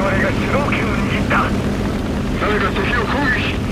我々が主導権を握った。誰か敵を攻撃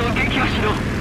を撃破しろ。